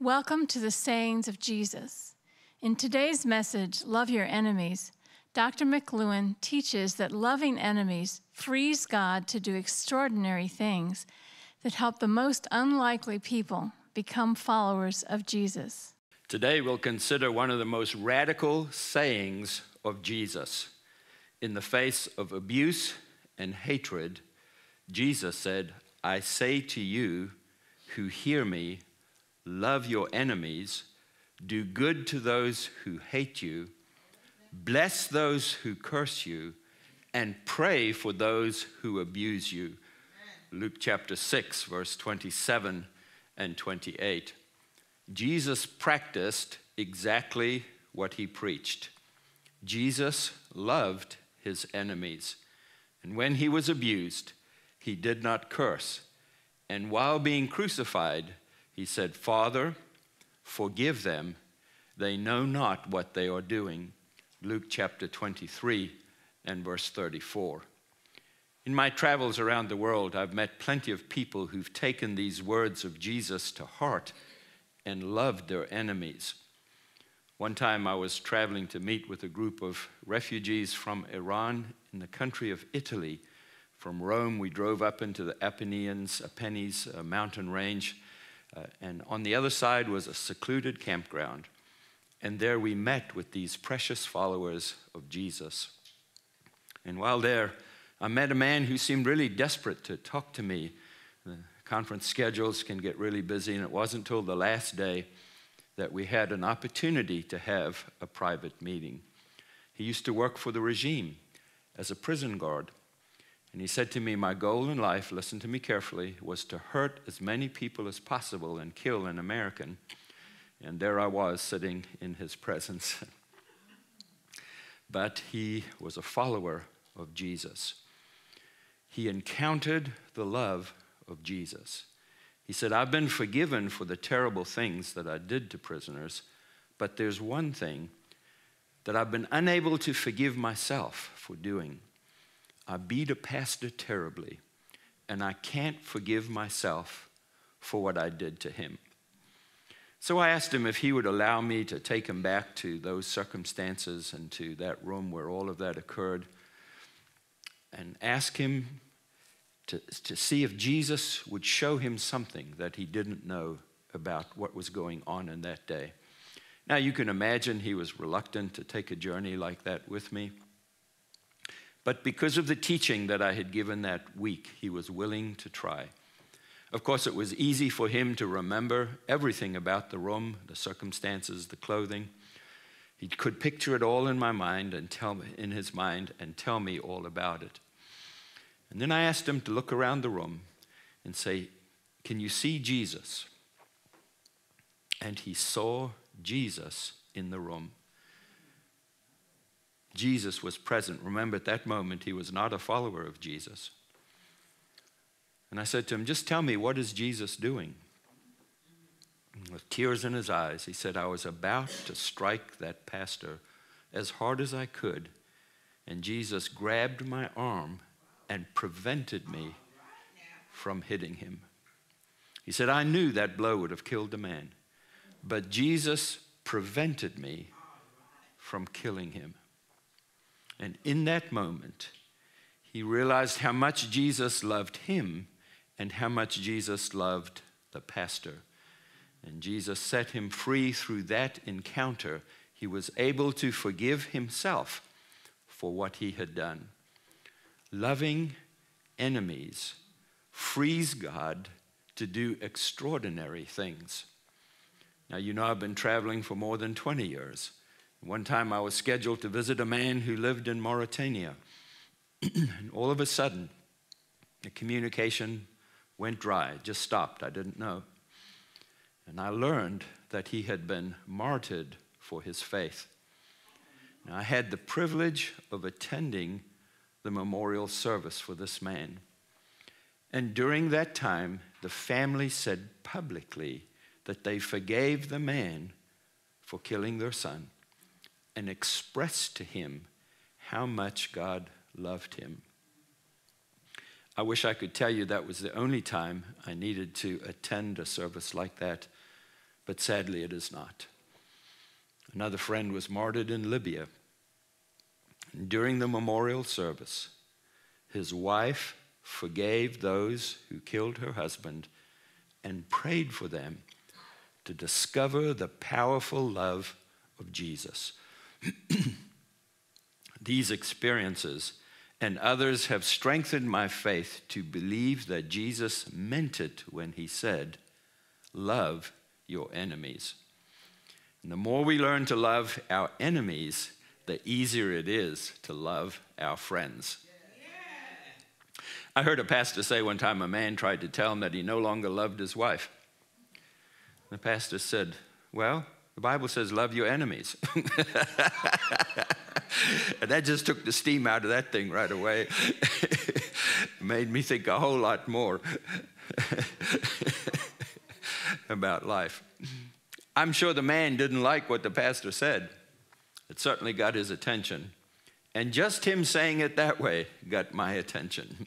Welcome to the sayings of Jesus. In today's message, Love Your Enemies, Dr. McLewin teaches that loving enemies frees God to do extraordinary things that help the most unlikely people become followers of Jesus. Today, we'll consider one of the most radical sayings of Jesus. In the face of abuse and hatred, Jesus said, I say to you who hear me, love your enemies, do good to those who hate you, bless those who curse you, and pray for those who abuse you. Luke chapter 6, verse 27 and 28. Jesus practiced exactly what he preached. Jesus loved his enemies. And when he was abused, he did not curse. And while being crucified, he said, Father, forgive them. They know not what they are doing. Luke chapter 23 and verse 34. In my travels around the world, I've met plenty of people who've taken these words of Jesus to heart and loved their enemies. One time I was traveling to meet with a group of refugees from Iran in the country of Italy. From Rome, we drove up into the Apennines, Apennines mountain range, uh, and on the other side was a secluded campground. And there we met with these precious followers of Jesus. And while there, I met a man who seemed really desperate to talk to me. The conference schedules can get really busy, and it wasn't until the last day that we had an opportunity to have a private meeting. He used to work for the regime as a prison guard. And he said to me, My goal in life, listen to me carefully, was to hurt as many people as possible and kill an American. And there I was sitting in his presence. but he was a follower of Jesus. He encountered the love of Jesus. He said, I've been forgiven for the terrible things that I did to prisoners, but there's one thing that I've been unable to forgive myself for doing. I beat a pastor terribly, and I can't forgive myself for what I did to him. So I asked him if he would allow me to take him back to those circumstances and to that room where all of that occurred and ask him to, to see if Jesus would show him something that he didn't know about what was going on in that day. Now, you can imagine he was reluctant to take a journey like that with me. But because of the teaching that I had given that week, he was willing to try. Of course, it was easy for him to remember everything about the room, the circumstances, the clothing. He could picture it all in my mind and tell me, in his mind and tell me all about it. And then I asked him to look around the room and say, Can you see Jesus? And he saw Jesus in the room. Jesus was present. Remember, at that moment, he was not a follower of Jesus. And I said to him, Just tell me, what is Jesus doing? With tears in his eyes, he said, I was about to strike that pastor as hard as I could, and Jesus grabbed my arm and prevented me from hitting him. He said, I knew that blow would have killed the man, but Jesus prevented me from killing him. And in that moment, he realized how much Jesus loved him and how much Jesus loved the pastor. And Jesus set him free through that encounter. He was able to forgive himself for what he had done loving enemies frees God to do extraordinary things. Now, you know, I've been traveling for more than 20 years. One time I was scheduled to visit a man who lived in Mauritania. and all of a sudden, the communication went dry, just stopped. I didn't know. And I learned that he had been martyred for his faith. I had the privilege of attending the memorial service for this man. And during that time, the family said publicly that they forgave the man for killing their son and expressed to him how much God loved him. I wish I could tell you that was the only time I needed to attend a service like that, but sadly it is not. Another friend was martyred in Libya. During the memorial service, his wife forgave those who killed her husband and prayed for them to discover the powerful love of Jesus. These experiences and others have strengthened my faith to believe that Jesus meant it when he said, Love your enemies. And the more we learn to love our enemies, the easier it is to love our friends. I heard a pastor say one time a man tried to tell him that he no longer loved his wife. The pastor said, Well, the Bible says, love your enemies. and that just took the steam out of that thing right away. Made me think a whole lot more about life. I'm sure the man didn't like what the pastor said. It certainly got his attention. And just him saying it that way got my attention.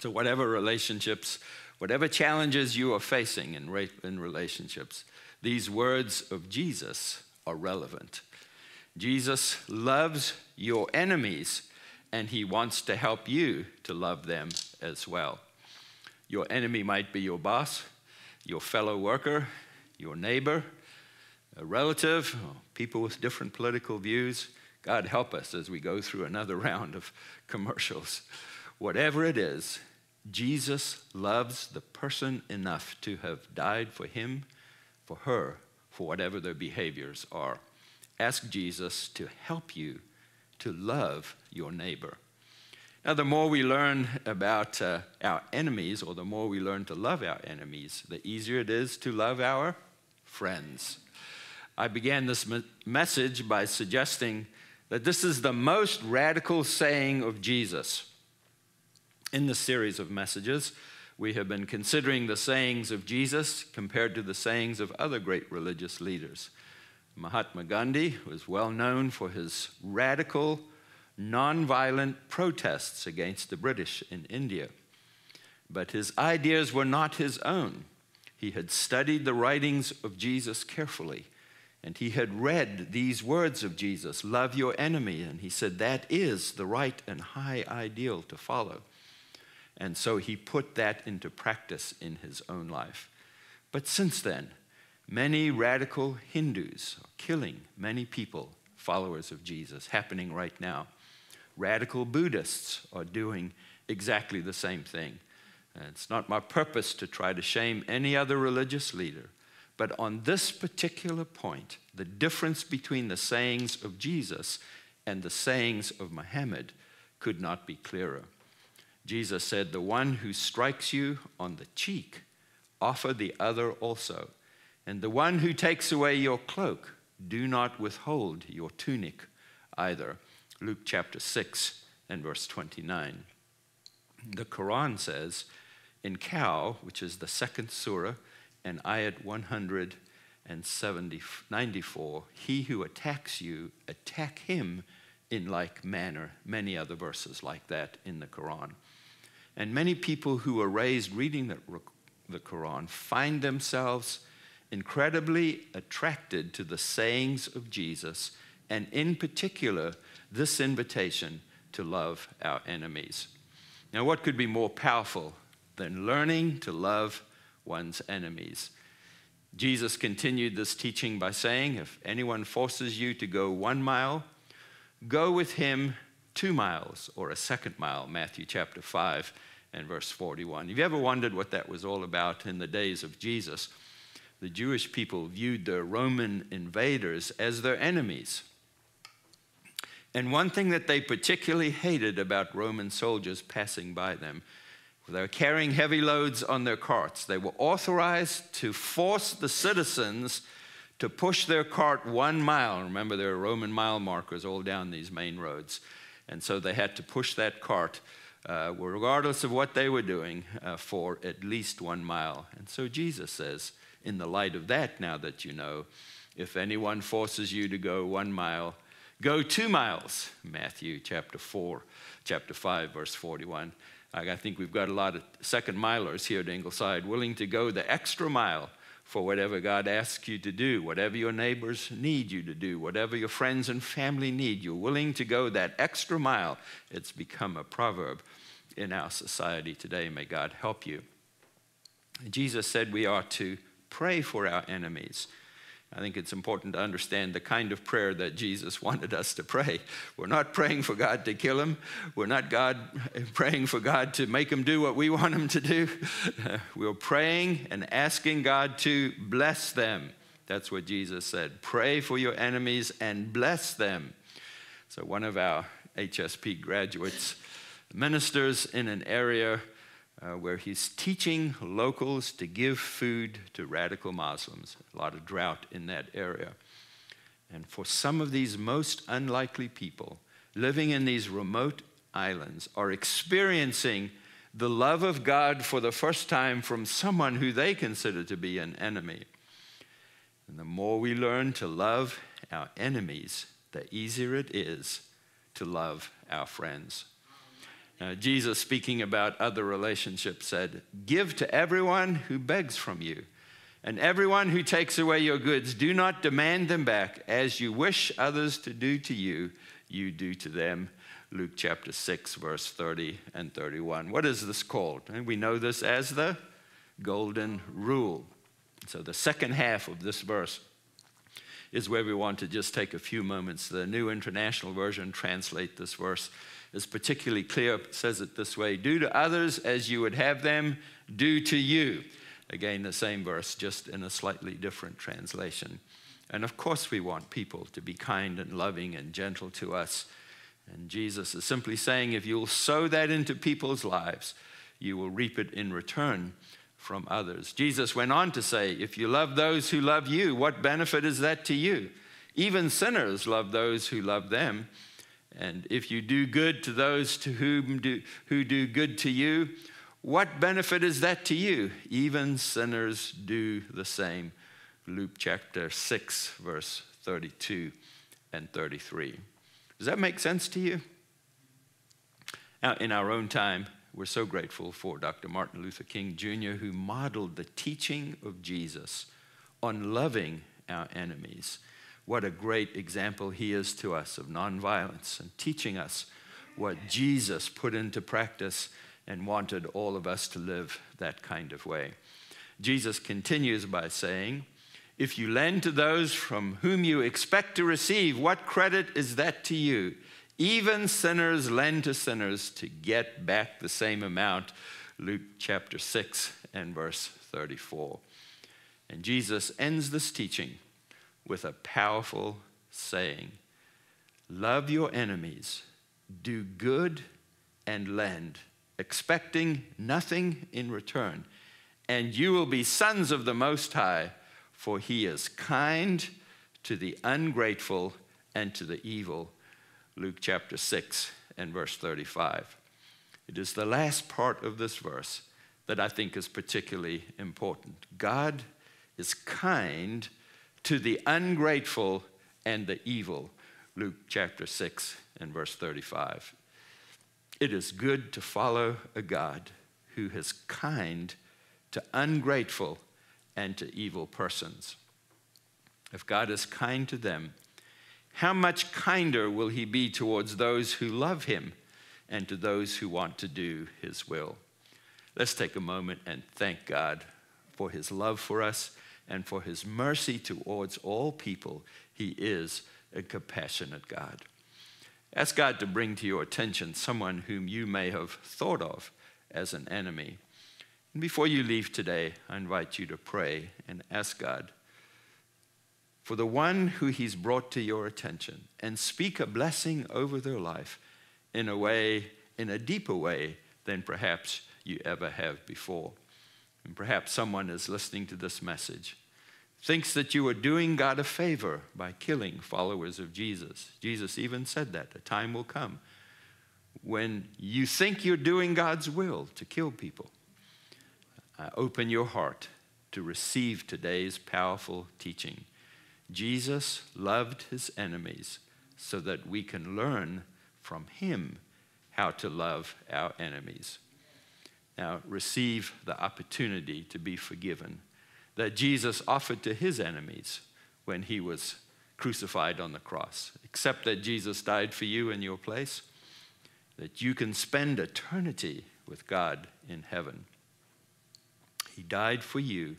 So, whatever relationships, whatever challenges you are facing in, in relationships, these words of Jesus are relevant. Jesus loves your enemies, and he wants to help you to love them as well. Your enemy might be your boss, your fellow worker, your neighbor, a relative, people with different political views. God help us as we go through another round of commercials. Whatever it is, Jesus loves the person enough to have died for him, for her, for whatever their behaviors are. Ask Jesus to help you to love your neighbor. Now, the more we learn about uh, our enemies, or the more we learn to love our enemies, the easier it is to love our friends. I began this me- message by suggesting that this is the most radical saying of Jesus. In the series of messages, we have been considering the sayings of Jesus compared to the sayings of other great religious leaders. Mahatma Gandhi was well known for his radical, nonviolent protests against the British in India. But his ideas were not his own. He had studied the writings of Jesus carefully, and he had read these words of Jesus love your enemy. And he said, that is the right and high ideal to follow. And so he put that into practice in his own life. But since then, many radical Hindus are killing many people, followers of Jesus, happening right now. Radical Buddhists are doing exactly the same thing. And it's not my purpose to try to shame any other religious leader, but on this particular point, the difference between the sayings of Jesus and the sayings of Muhammad could not be clearer. Jesus said, The one who strikes you on the cheek, offer the other also. And the one who takes away your cloak, do not withhold your tunic either. Luke chapter 6 and verse 29. The Quran says, in Cow, which is the second surah, and ayat 194, he who attacks you, attack him in like manner. Many other verses like that in the Quran. And many people who are raised reading the, the Quran find themselves incredibly attracted to the sayings of Jesus, and in particular, this invitation to love our enemies. Now, what could be more powerful than learning to love one's enemies. Jesus continued this teaching by saying, If anyone forces you to go one mile, go with him two miles or a second mile, Matthew chapter 5 and verse 41. Have you ever wondered what that was all about in the days of Jesus? The Jewish people viewed the Roman invaders as their enemies. And one thing that they particularly hated about Roman soldiers passing by them they were carrying heavy loads on their carts. They were authorized to force the citizens to push their cart one mile. Remember, there are Roman mile markers all down these main roads. And so they had to push that cart, uh, regardless of what they were doing, uh, for at least one mile. And so Jesus says, in the light of that, now that you know, if anyone forces you to go one mile, go two miles. Matthew chapter 4, chapter 5, verse 41. I think we've got a lot of second milers here at Ingleside willing to go the extra mile for whatever God asks you to do, whatever your neighbors need you to do, whatever your friends and family need. You're willing to go that extra mile. It's become a proverb in our society today. May God help you. Jesus said we are to pray for our enemies. I think it's important to understand the kind of prayer that Jesus wanted us to pray. We're not praying for God to kill him. We're not God praying for God to make him do what we want him to do. We're praying and asking God to bless them. That's what Jesus said. Pray for your enemies and bless them. So one of our HSP graduates ministers in an area uh, where he's teaching locals to give food to radical Muslims. A lot of drought in that area. And for some of these most unlikely people living in these remote islands are experiencing the love of God for the first time from someone who they consider to be an enemy. And the more we learn to love our enemies, the easier it is to love our friends. Uh, Jesus, speaking about other relationships, said, Give to everyone who begs from you, and everyone who takes away your goods. Do not demand them back. As you wish others to do to you, you do to them. Luke chapter 6, verse 30 and 31. What is this called? And we know this as the golden rule. So, the second half of this verse is where we want to just take a few moments. The New International Version translate this verse is particularly clear, it says it this way Do to others as you would have them do to you. Again, the same verse, just in a slightly different translation. And of course, we want people to be kind and loving and gentle to us. And Jesus is simply saying if you'll sow that into people's lives, you will reap it in return from others. Jesus went on to say, If you love those who love you, what benefit is that to you? Even sinners love those who love them. And if you do good to those to whom do, who do good to you, what benefit is that to you? Even sinners do the same. Luke chapter 6, verse 32 and 33. Does that make sense to you? Now, in our own time, we're so grateful for Dr. Martin Luther King Jr., who modeled the teaching of Jesus on loving our enemies what a great example he is to us of nonviolence and teaching us what Jesus put into practice and wanted all of us to live that kind of way. Jesus continues by saying, If you lend to those from whom you expect to receive, what credit is that to you? Even sinners lend to sinners to get back the same amount. Luke chapter 6 and verse 34. And Jesus ends this teaching with a powerful saying Love your enemies, do good and lend, expecting nothing in return, and you will be sons of the Most High, for he is kind to the ungrateful and to the evil. Luke chapter 6 and verse 35. It is the last part of this verse that I think is particularly important. God is kind to the ungrateful and the evil. Luke chapter 6 and verse 35. It is good to follow a God who is kind to ungrateful and to evil persons. If God is kind to them, how much kinder will he be towards those who love him and to those who want to do his will? Let's take a moment and thank God for his love for us and for his mercy towards all people. He is a compassionate God. Ask God to bring to your attention someone whom you may have thought of as an enemy. And before you leave today, I invite you to pray and ask God for the one who He's brought to your attention and speak a blessing over their life in a way, in a deeper way than perhaps you ever have before. And perhaps someone is listening to this message thinks that you are doing God a favor by killing followers of Jesus. Jesus even said that. A time will come when you think you're doing God's will to kill people. Uh, open your heart to receive today's powerful teaching. Jesus loved his enemies so that we can learn from him how to love our enemies. Now, receive the opportunity to be forgiven that Jesus offered to his enemies when he was crucified on the cross. Except that Jesus died for you in your place, that you can spend eternity with God in heaven. He died for you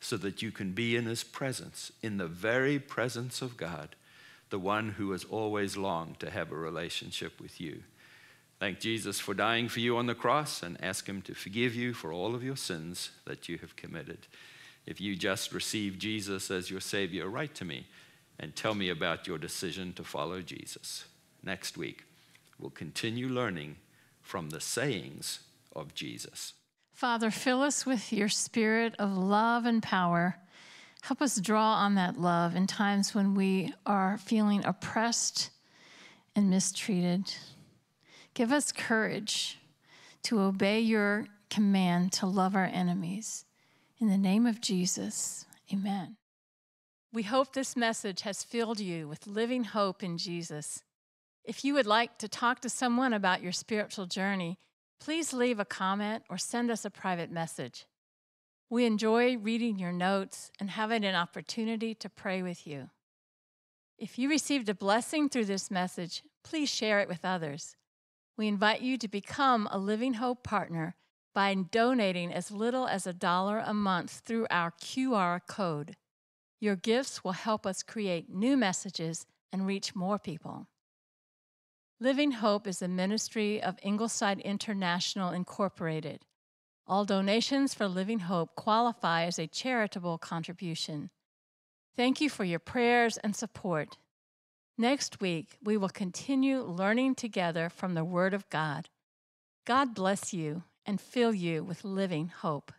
so that you can be in his presence, in the very presence of God, the one who has always longed to have a relationship with you. Thank Jesus for dying for you on the cross and ask him to forgive you for all of your sins that you have committed. If you just received Jesus as your Savior, write to me and tell me about your decision to follow Jesus. Next week, we'll continue learning from the sayings of Jesus. Father, fill us with your spirit of love and power. Help us draw on that love in times when we are feeling oppressed and mistreated. Give us courage to obey your command to love our enemies. In the name of Jesus, amen. We hope this message has filled you with living hope in Jesus. If you would like to talk to someone about your spiritual journey, please leave a comment or send us a private message. We enjoy reading your notes and having an opportunity to pray with you. If you received a blessing through this message, please share it with others. We invite you to become a Living Hope partner by donating as little as a dollar a month through our QR code. Your gifts will help us create new messages and reach more people. Living Hope is a ministry of Ingleside International Incorporated. All donations for Living Hope qualify as a charitable contribution. Thank you for your prayers and support. Next week, we will continue learning together from the Word of God. God bless you and fill you with living hope.